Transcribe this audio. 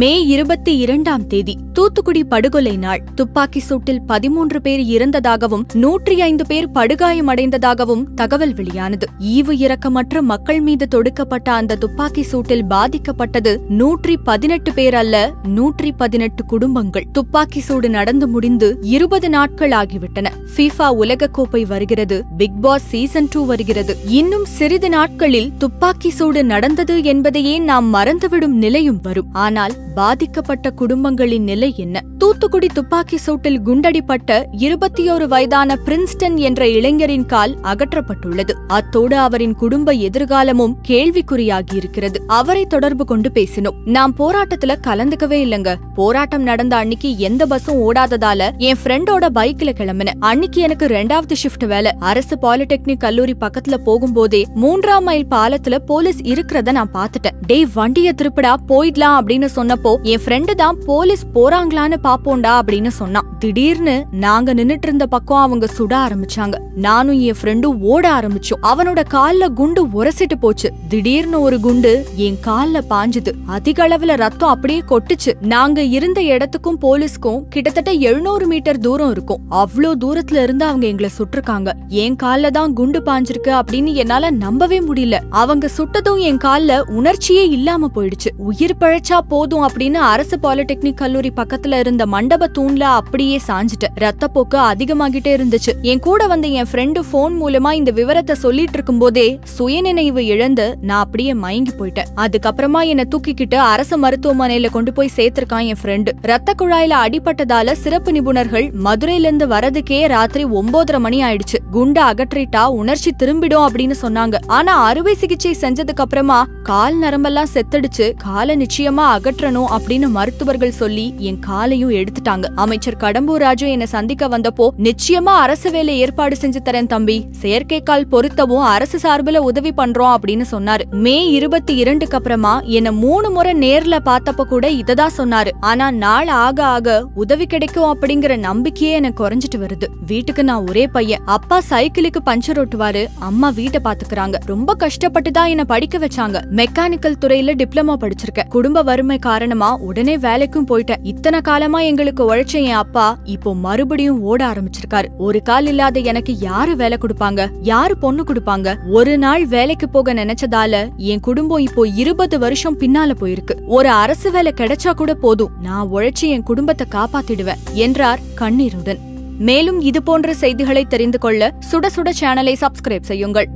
மே இருபத்தி இரண்டாம் தேதி தூத்துக்குடி படுகொலை நாள். துப்பாக்கி சூட்டில் பதிமூன்று பேர் இறந்ததாகவும் நூற்றி ஐந்து பேர் படுகாயமடைந்ததாகவும் தகவல் வெளியானது. ஈவு இரக்கமற்ற மக்கள் மீது தொடுக்கப்பட்ட அந்த துப்பாக்கி சூட்டில் பாதிக்கப்பட்டது நூற்றி பதினெட்டு பேர் அல்ல நூற்றி பதினெட்டு குடும்பங்கள். துப்பாக்கி சூடு நடந்து முடிந்து இருபது நாட்கள் ஆகிவிட்டன. ஃபீஃபா உலகக்கோப்பை வருகிறது பிக் பாஸ் சீசன் டூ வருகிறது. இன்னும் சிறிது நாட்களில் துப்பாக்கி சூடு நடந்தது என்பதையே நாம் மறந்துவிடும் நிலையும் வரும். ஆனால் பாதிக்கப்பட்ட குடும்பங்களின் நிலை என்ன? தூத்துக்குடி துப்பாக்கி சூட்டில் குண்டடிப்பட்ட இருபத்தியோரு வயதான பிரின்ஸ்டன் என்ற இளைஞரின் கால் அகற்றப்பட்டுள்ளது. அத்தோடு அவரின் குடும்ப எதிர்காலமும் கேள்விக்குறியாகியிருக்கிறது. அவரை தொடர்பு கொண்டு பேசினோம். நான் போராட்டத்துல கலந்துக்கவே இல்லங்க. போராட்டம் நடந்த அன்னைக்கு எந்த பஸ்ஸும் ஓடாததால என் ஃப்ரெண்டோட பைக்ல கிளம்புன அன்னைக்கு எனக்கு ரெண்டாவது ஷிஃப்ட் வேலை. அரசு பாலிடெக்னிக் கல்லூரி பக்கத்துல போகும்போதே மூன்றாம் மைல் பாலத்துல போலீஸ் இருக்கிறத நான் பார்த்துட்டேன். டேய் வண்டிய திருப்பிடா போயிடலாம் அப்படின்னு சொன்ன சொன்னப்போ என் ஃப்ரெண்டு தான் போலீஸ் போறாங்களான்னு பாப்போண்டா அப்படின்னு சொன்னான். திடீர்னு நாங்க நின்னுட்டு இருந்த பக்கம் அவங்க சுட ஆரம்பிச்சாங்க. நானும் என் ஃப்ரெண்டும் ஓட ஆரம்பிச்சோம். அவனோட கால்ல குண்டு உரசிட்டு போச்சு. திடீர்னு ஒரு குண்டு என் கால்ல பாஞ்சுது. அதிக அளவுல ரத்தம் அப்படியே கொட்டுச்சு. நாங்க இருந்த இடத்துக்கும் போலீஸ்க்கும் கிட்டத்தட்ட எழுநூறு மீட்டர் தூரம் இருக்கும். அவ்வளோ தூரத்துல இருந்து அவங்க எங்களை சுட்டிருக்காங்க. என் கால்ல தான் குண்டு பாஞ்சிருக்கு அப்படின்னு என்னால நம்பவே முடியல. அவங்க சுட்டதும் என் கால்ல உணர்ச்சியே இல்லாம போயிடுச்சு. உயிர் பழைச்சா போதும் அப்படின்னு அரசு பாலிடெக்னிக் கல்லூரி பக்கத்துல இருந்த மண்டப தூண்ல அப்படியே சாஞ்சிட்டேன் ரத்தப்போக்கு அதிகமாகிட்டே இருந்துச்சு. என் கூட வந்த என் ஃப்ரெண்டு போன் மூலமா இந்த விவரத்தை சொல்லிட்டு இருக்கும் போதே சுயநினைவு இழந்து நான் அப்படியே மயங்கி போயிட்டேன். அதுக்கப்புறமா என்னை தூக்கிக்கிட்டு அரசு மருத்துவமனையில கொண்டு போய் சேர்த்திருக்கான் என் ஃப்ரெண்டு ரத்த குழாயில அடிபட்டதால சிறப்பு நிபுணர்கள் மதுரையில இருந்து வரதுக்கே ராத்திரி ஒன்பதரை மணி ஆயிடுச்சு. குண்டை அகற்றிட்டா உணர்ச்சி திரும்பிடும் அப்படின்னு சொன்னாங்க. ஆனா அறுவை சிகிச்சை செஞ்சதுக்கு அப்புறமா கால் நரம்பெல்லாம் செத்தடிச்சு காலை நிச்சயமா அகற்றணும். அப்படின்னு மருத்துவர்கள் சொல்லி என் காலையும் எடுத்துட்டாங்க. அமைச்சர் கடம்பூர் ராஜு என்னை சந்திக்க வந்தப்போ நிச்சயமா அரசு வேலை ஏற்பாடு செஞ்சு தரேன் தம்பி. செயற்கைக்கால் பொருத்தவும் அரசு சார்பில் உதவி பண்றோம் அப்படின்னு சொன்னாரு. மே இருபத்தி இரண்டுக்கு அப்புறமா என்ன மூணு முறை நேர்ல பார்த்தப்ப கூட இததான் சொன்னாரு. ஆனா நாள் ஆக ஆக உதவி கிடைக்கும் அப்படிங்கிற நம்பிக்கையே எனக்கு குறைஞ்சிட்டு வருது. வீட்டுக்கு நான் ஒரே பையன். அப்பா சைக்கிளுக்கு பஞ்சர் ஓட்டுவாரு. அம்மா வீட்டை பாத்துக்கிறாங்க. ரொம்ப கஷ்டப்பட்டு தான் என்ன படிக்க வச்சாங்க. மெக்கானிக்கல் துறையில டிப்ளமோ படிச்சிருக்கேன். குடும்ப வறுமை காரணமா உடனே வேலைக்கும் போயிட்டேன். இத்தனை காலமா எங்களுக்கு உழைச்ச என் அப்பா இப்போ மறுபடியும் ஓட ஆரம்பிச்சிருக்காரு. ஒரு கால் இல்லாத எனக்கு யாரு வேலை கொடுப்பாங்க? யாரு பொண்ணு கொடுப்பாங்க? ஒரு நாள் வேலைக்கு போக நினைச்சதால என் குடும்பம் இப்போ இருபது வருஷம் பின்னால போயிருக்கு. ஒரு அரசு வேலை கிடைச்சா கூட போதும். நான் உழைச்சு என் குடும்பத்தை காப்பாத்திடுவேன் என்றார் கண்ணீருடன். மேலும் இது போன்ற செய்திகளை தெரிந்து கொள்ள சுட சுட சேனலை சப்ஸ்கிரைப் செய்யுங்கள்.